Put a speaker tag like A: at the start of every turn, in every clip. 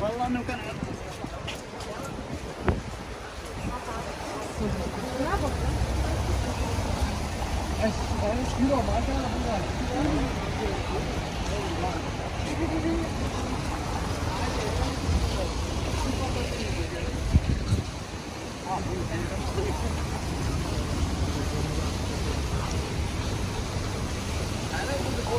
A: والله انه كان ايش ايش كيلو ما كان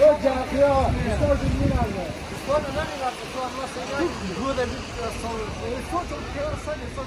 A: Yok ya, ya. Mustafa Cemil abi. Quando não é lá, pessoal, nossa, rua da educação, eu só que eu quero saber, só